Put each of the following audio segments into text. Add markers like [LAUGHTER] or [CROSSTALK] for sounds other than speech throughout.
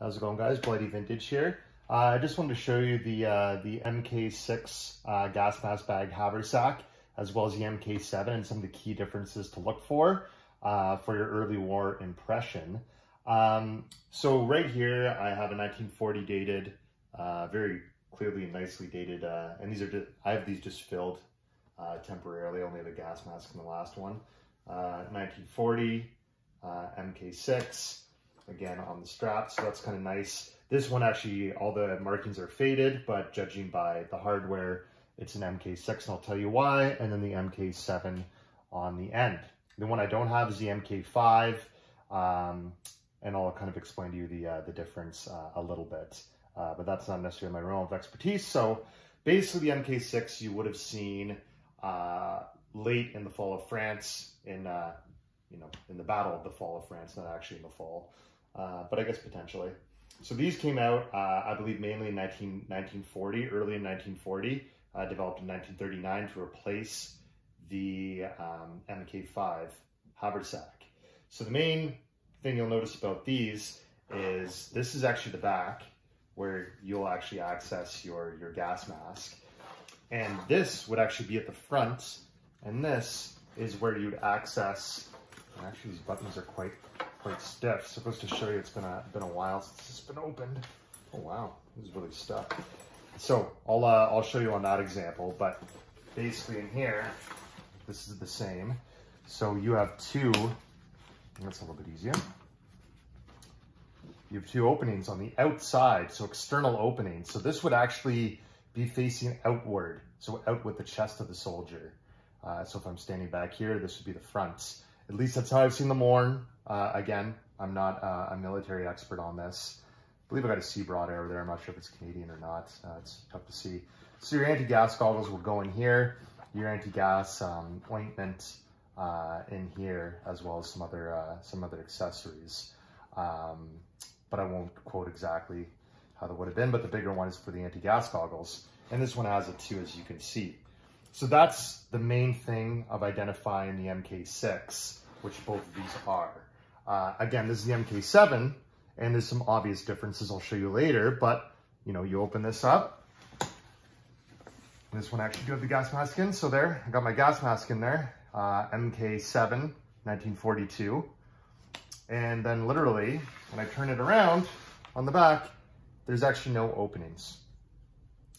How's it going guys? Blighty Vintage here. Uh, I just wanted to show you the uh, the MK6 uh, gas mask bag haversack as well as the MK7 and some of the key differences to look for uh, for your early war impression. Um, so right here I have a 1940 dated, uh, very clearly and nicely dated, uh, and these are just, I have these just filled temporarily, only the gas mask in the last one. 1940 MK6 again on the strap, so that's kind of nice. This one actually, all the markings are faded, but judging by the hardware, it's an MK6 and I'll tell you why, and then the MK7 on the end. The one I don't have is the MK5, um, and I'll kind of explain to you the, uh, the difference uh, a little bit, uh, but that's not necessarily my realm of expertise. So basically the MK6 you would have seen uh, late in the fall of France in, uh, you know, in the battle of the fall of France, not actually in the fall uh, but I guess potentially. So these came out, uh, I believe, mainly in 19, 1940, early in 1940, uh, developed in 1939 to replace the um, MK5 haversack. So the main thing you'll notice about these is this is actually the back where you'll actually access your, your gas mask. And this would actually be at the front, and this is where you'd access, actually these buttons are quite quite stiff. Supposed to show you it's been a been a while since it's been opened. Oh wow, this is really stuck. So I'll uh, I'll show you on that example, but basically in here, this is the same. So you have two. That's a little bit easier. You have two openings on the outside, so external openings. So this would actually be facing outward, so out with the chest of the soldier. Uh, so if I'm standing back here, this would be the front. At least that's how I've seen them worn. Uh, again, I'm not uh, a military expert on this. I believe I got a C broad arrow there. I'm not sure if it's Canadian or not. Uh, it's tough to see. So your anti-gas goggles will go in here. Your anti-gas um, ointment uh, in here, as well as some other uh, some other accessories. Um, but I won't quote exactly how that would have been. But the bigger one is for the anti-gas goggles, and this one has it too, as you can see. So that's the main thing of identifying the MK6, which both of these are. Uh, again, this is the MK7, and there's some obvious differences I'll show you later, but you know, you open this up. This one actually do have the gas mask in, so there, I got my gas mask in there, uh, MK7, 1942. And then literally, when I turn it around on the back, there's actually no openings.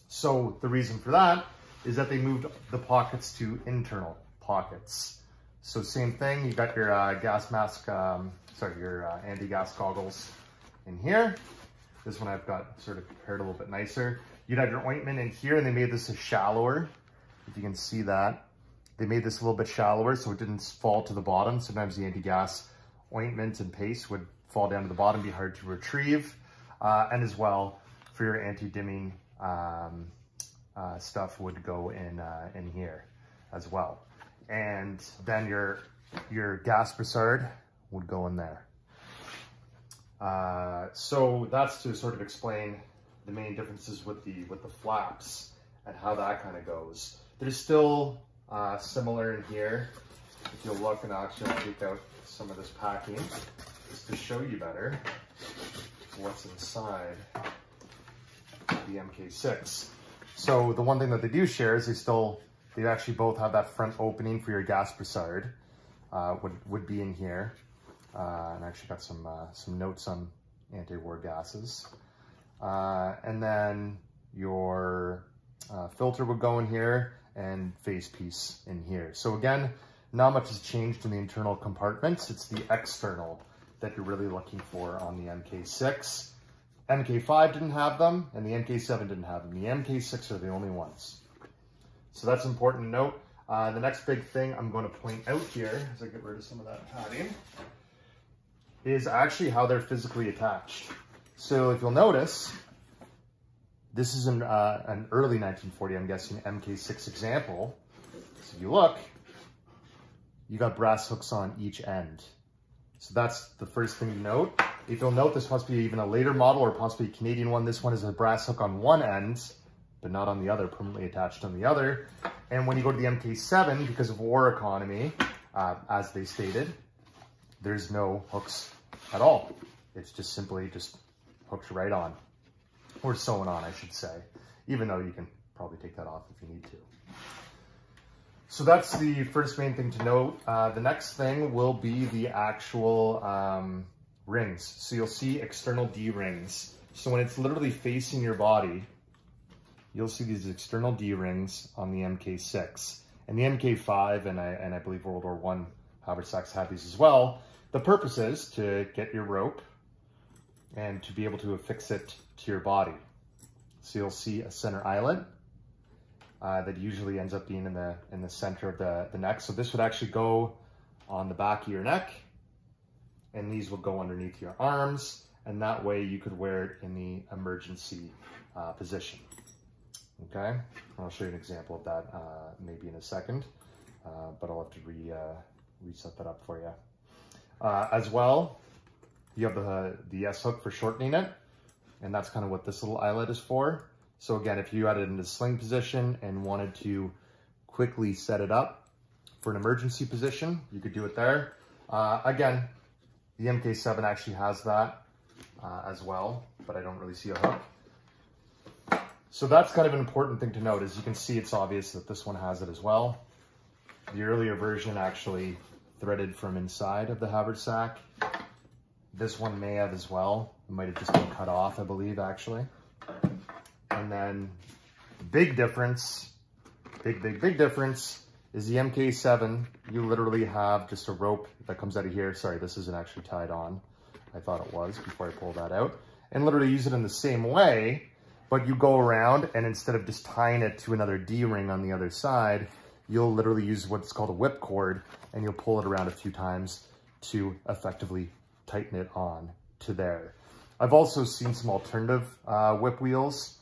So the reason for that is that they moved the pockets to internal pockets. So same thing, you've got your uh, gas mask, um, sorry, your uh, anti-gas goggles in here. This one I've got sort of prepared a little bit nicer. You'd have your ointment in here and they made this a shallower, if you can see that. They made this a little bit shallower so it didn't fall to the bottom. Sometimes the anti-gas ointment and paste would fall down to the bottom, be hard to retrieve. Uh, and as well, for your anti-dimming um, uh, stuff would go in, uh, in here as well and then your your gas brassard would go in there. Uh, so that's to sort of explain the main differences with the with the flaps and how that kind of goes. There's still uh, similar in here. If you'll look and actually take out some of this packing just to show you better what's inside the MK6. So the one thing that they do share is they still they actually both have that front opening for your gas brassard, uh, would, would be in here. Uh, and I actually got some, uh, some notes on anti-war gases. Uh, and then your uh, filter would go in here and face piece in here. So again, not much has changed in the internal compartments. It's the external that you're really looking for on the MK6. MK5 didn't have them, and the MK7 didn't have them. The MK6 are the only ones. So that's important to note. Uh, the next big thing I'm going to point out here, as I get rid of some of that padding, is actually how they're physically attached. So if you'll notice, this is an, uh, an early 1940, I'm guessing, MK6 example. So if you look, you got brass hooks on each end. So that's the first thing to note. If you'll note, this must be even a later model or possibly a Canadian one. This one is a brass hook on one end but not on the other, permanently attached on the other. And when you go to the MK7, because of war economy, uh, as they stated, there's no hooks at all. It's just simply just hooked right on, or sewn on, I should say, even though you can probably take that off if you need to. So that's the first main thing to note. Uh, the next thing will be the actual um, rings. So you'll see external D-rings. So when it's literally facing your body, you'll see these external D-rings on the MK6. And the MK5 and I, and I believe World War One haversacks have these as well. The purpose is to get your rope and to be able to affix it to your body. So you'll see a center eyelet uh, that usually ends up being in the in the center of the, the neck. So this would actually go on the back of your neck and these will go underneath your arms and that way you could wear it in the emergency uh, position. Okay, I'll show you an example of that uh, maybe in a second, uh, but I'll have to re, uh, reset that up for you. Uh, as well, you have the, the S-hook for shortening it, and that's kind of what this little eyelet is for. So again, if you had it in the sling position and wanted to quickly set it up for an emergency position, you could do it there. Uh, again, the MK7 actually has that uh, as well, but I don't really see a hook. So that's kind of an important thing to note. As you can see, it's obvious that this one has it as well. The earlier version actually threaded from inside of the haversack. This one may have as well. It might have just been cut off, I believe, actually. And then big difference, big, big, big difference is the MK7. You literally have just a rope that comes out of here. Sorry, this isn't actually tied on. I thought it was before I pulled that out. And literally use it in the same way, but you go around and instead of just tying it to another D-ring on the other side, you'll literally use what's called a whip cord and you'll pull it around a few times to effectively tighten it on to there. I've also seen some alternative uh, whip wheels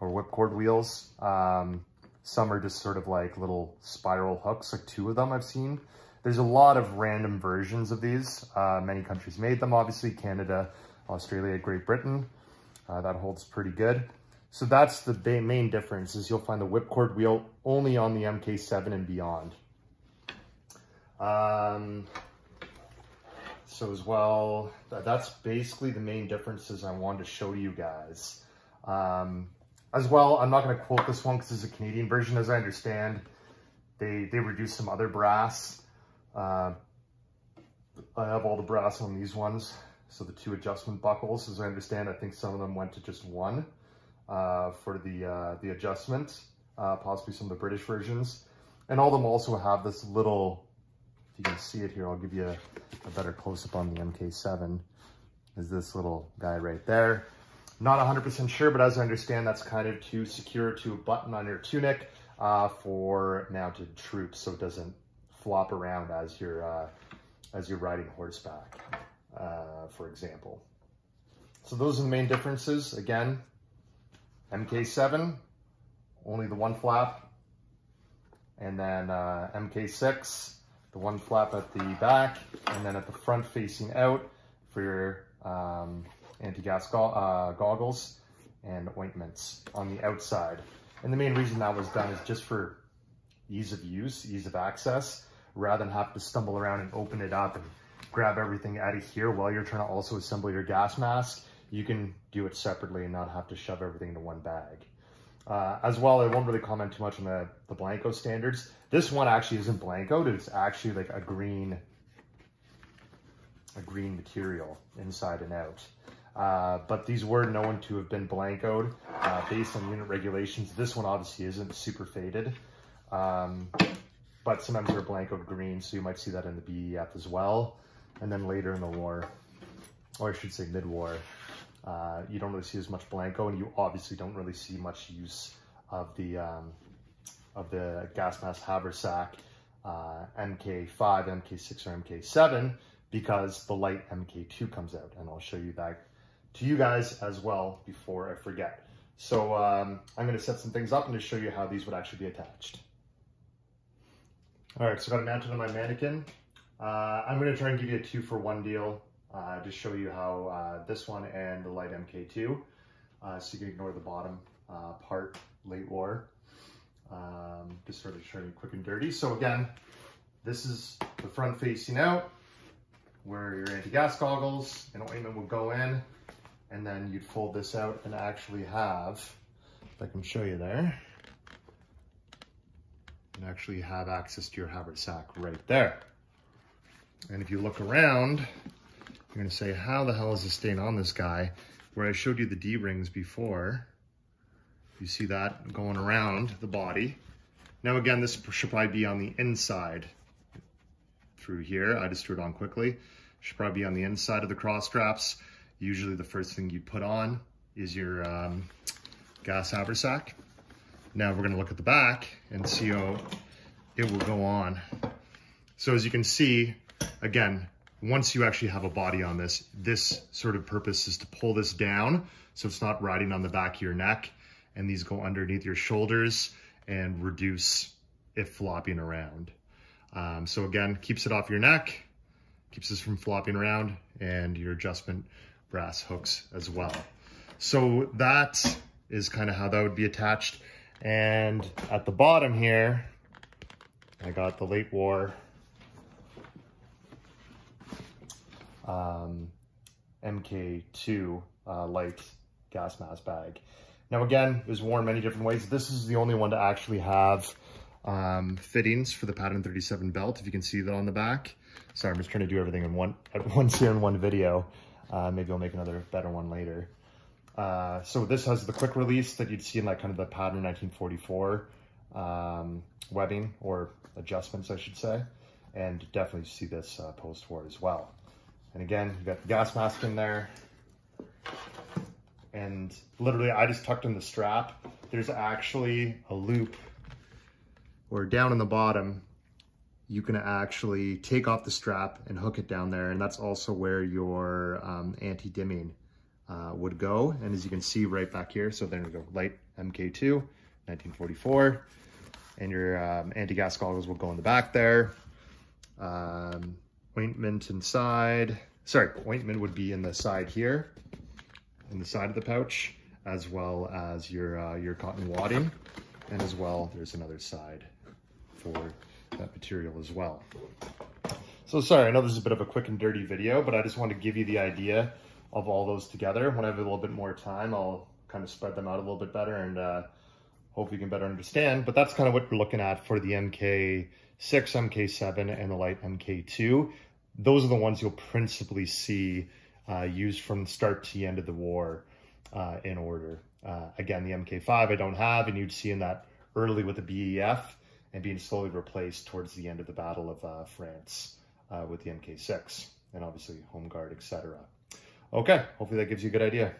or whipcord wheels. Um, some are just sort of like little spiral hooks, like two of them I've seen. There's a lot of random versions of these. Uh, many countries made them, obviously, Canada, Australia, Great Britain. Uh, that holds pretty good. So that's the main difference is you'll find the whipcord wheel only on the MK7 and beyond. Um, so as well, that's basically the main differences I wanted to show you guys. Um, as well, I'm not going to quote this one because it's a Canadian version. As I understand, they, they reduced some other brass. Uh, I have all the brass on these ones. So the two adjustment buckles, as I understand, I think some of them went to just one for the, uh, the adjustment, uh, possibly some of the British versions. And all of them also have this little, if you can see it here, I'll give you a, a better close-up on the MK7, is this little guy right there. Not 100% sure, but as I understand, that's kind of to secure to a button on your tunic uh, for mounted troops so it doesn't flop around as you're, uh, as you're riding horseback, uh, for example. So those are the main differences. Again, MK7, only the one flap, and then uh, MK6, the one flap at the back, and then at the front facing out for your um, anti-gas go uh, goggles and ointments on the outside. And the main reason that was done is just for ease of use, ease of access, rather than have to stumble around and open it up and grab everything out of here while you're trying to also assemble your gas mask. You can do it separately and not have to shove everything into one bag. Uh, as well, I won't really comment too much on the, the Blanco standards. This one actually isn't Blanco, it's actually like a green, a green material inside and out. Uh, but these were known to have been Blancoed uh, based on unit regulations. This one obviously isn't super faded, um, but sometimes they're Blancoed green, so you might see that in the BEF as well. And then later in the war, or I should say mid-war, uh, you don't really see as much Blanco, and you obviously don't really see much use of the um, of the gas mask haversack uh, MK5, MK6, or MK7 because the light MK2 comes out, and I'll show you that to you guys as well before I forget. So um, I'm going to set some things up and to show you how these would actually be attached. All right, so I got it mounted on my mannequin. Uh, I'm going to try and give you a two for one deal uh, to show you how uh, this one and the light MK2, uh, so you can ignore the bottom uh, part late war. Um, just sort of showing you quick and dirty. So again, this is the front facing out where your anti-gas goggles and ointment would go in and then you'd fold this out and actually have, if I can show you there, and actually have access to your haversack right there. And if you look around, you're gonna say, how the hell is this staying on this guy? Where I showed you the D-rings before, you see that going around the body. Now again, this should probably be on the inside through here. I just threw it on quickly. Should probably be on the inside of the cross straps. Usually the first thing you put on is your um, gas haversack. Now we're gonna look at the back and see how it will go on. So as you can see, again, once you actually have a body on this, this sort of purpose is to pull this down so it's not riding on the back of your neck and these go underneath your shoulders and reduce it flopping around. Um, so again, keeps it off your neck, keeps this from flopping around and your adjustment brass hooks as well. So that is kind of how that would be attached. And at the bottom here, I got the late war um, MK2 uh, light gas mask bag. Now again, it was worn many different ways. This is the only one to actually have um, fittings for the Pattern 37 belt, if you can see that on the back. Sorry, I'm just trying to do everything in one at [LAUGHS] once here in one video. Uh, maybe I'll make another better one later. Uh, so this has the quick release that you'd see in like kind of the Pattern 1944 um, webbing or adjustments, I should say. And definitely see this uh, post-war as well. And again, you got the gas mask in there. And literally, I just tucked in the strap. There's actually a loop or down in the bottom, you can actually take off the strap and hook it down there. And that's also where your um, anti-dimming uh, would go. And as you can see right back here, so there we go, light MK2, 1944. And your um, anti-gas goggles will go in the back there. Um, ointment inside. Sorry, ointment would be in the side here, in the side of the pouch, as well as your, uh, your cotton wadding. And as well, there's another side for that material as well. So sorry, I know this is a bit of a quick and dirty video, but I just want to give you the idea of all those together. When I have a little bit more time, I'll kind of spread them out a little bit better and uh, hope you can better understand. But that's kind of what we're looking at for the MK6, MK7, and the light MK2. Those are the ones you'll principally see uh, used from the start to the end of the war uh, in order. Uh, again, the MK5 I don't have, and you'd see in that early with the BEF and being slowly replaced towards the end of the Battle of uh, France uh, with the MK6 and obviously Home Guard, etc. Okay, hopefully that gives you a good idea.